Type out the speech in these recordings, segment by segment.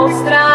Austrālija.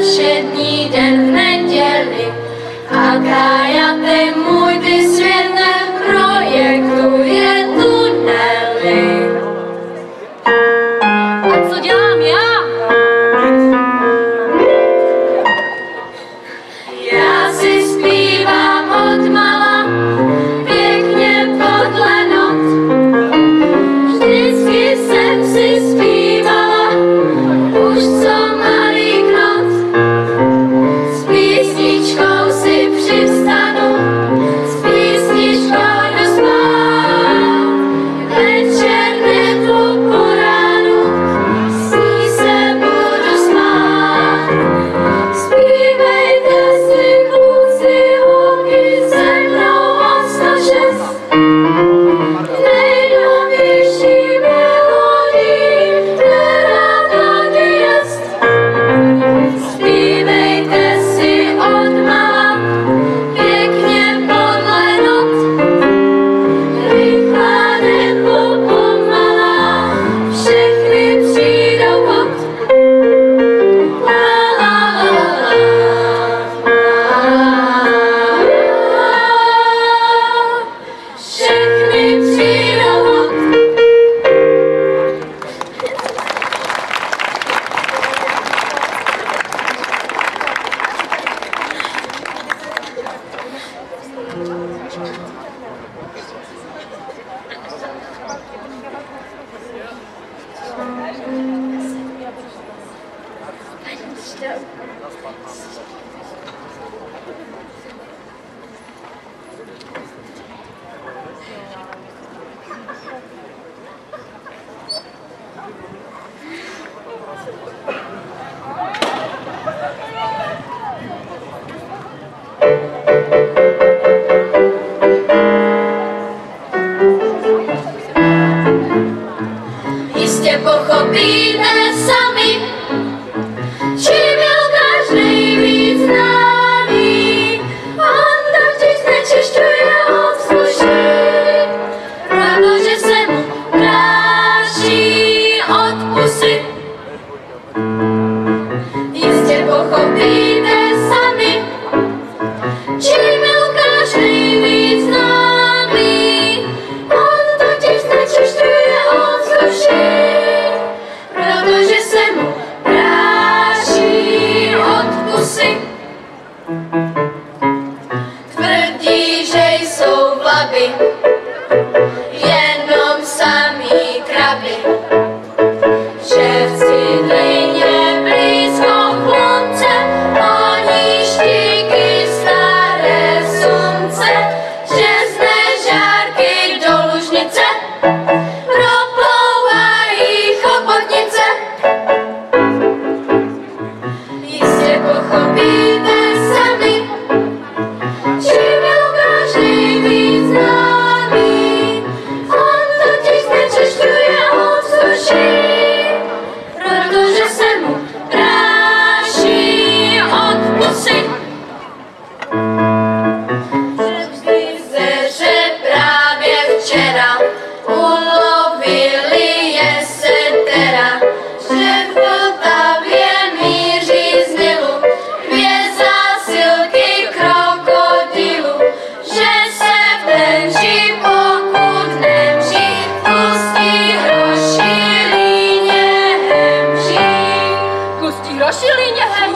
všední den v neděli. A kájate můj ty svět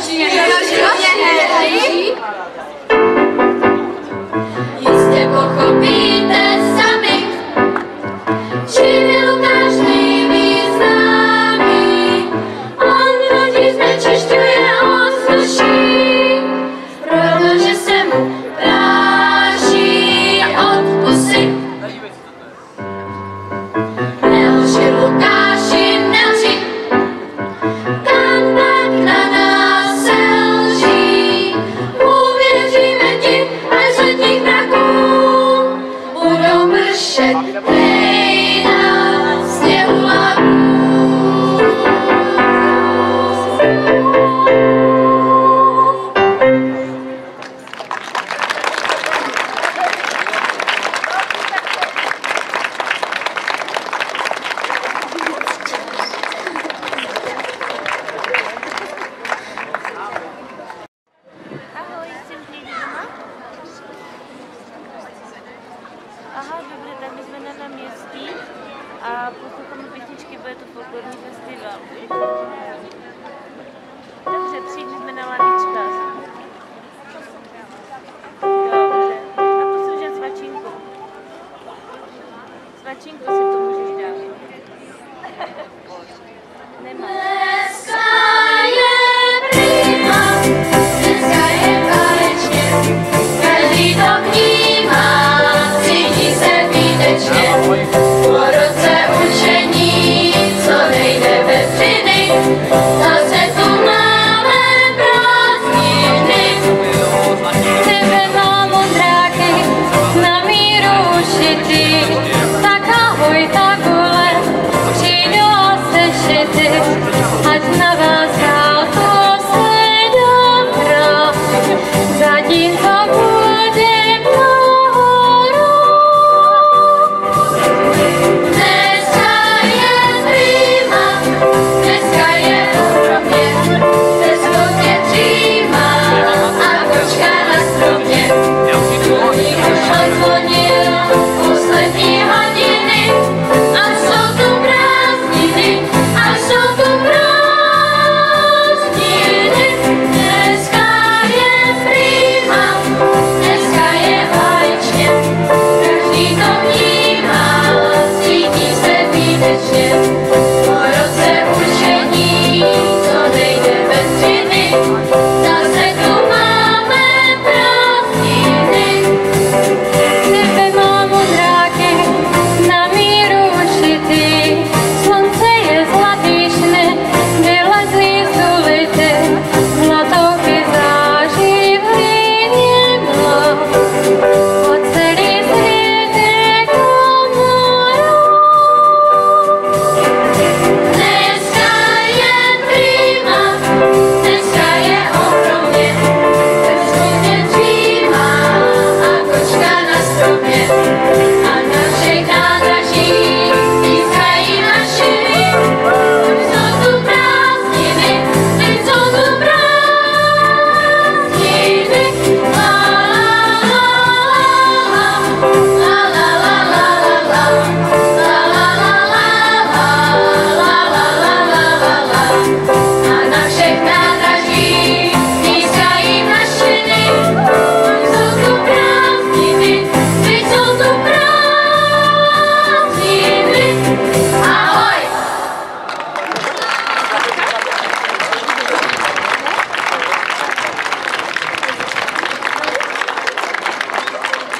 Zieloni, Jestem pochopite. 辛苦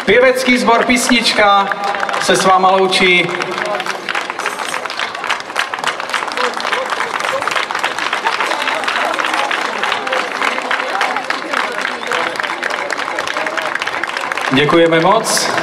Pěvecký sbor Písnička se s váma loučí. Děkujeme moc.